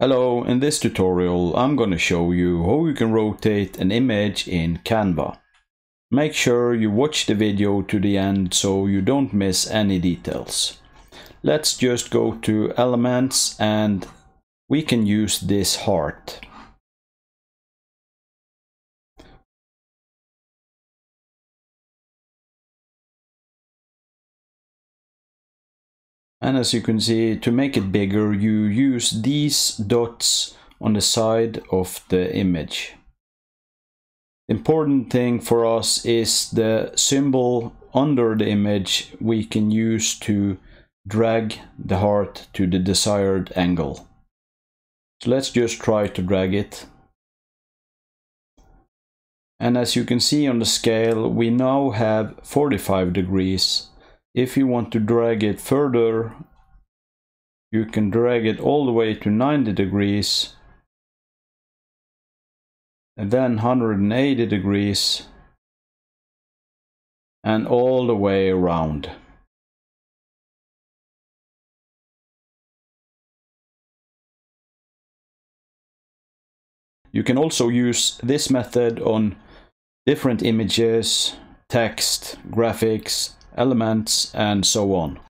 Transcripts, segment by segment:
Hello, in this tutorial I'm gonna show you how you can rotate an image in Canva. Make sure you watch the video to the end so you don't miss any details. Let's just go to elements and we can use this heart. And as you can see, to make it bigger, you use these dots on the side of the image. Important thing for us is the symbol under the image we can use to drag the heart to the desired angle. So let's just try to drag it. And as you can see on the scale, we now have 45 degrees if you want to drag it further, you can drag it all the way to 90 degrees and then 180 degrees and all the way around. You can also use this method on different images, text, graphics, elements, and so on.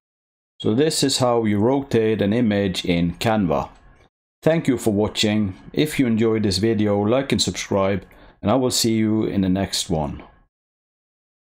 So this is how you rotate an image in Canva. Thank you for watching. If you enjoyed this video, like and subscribe, and I will see you in the next one.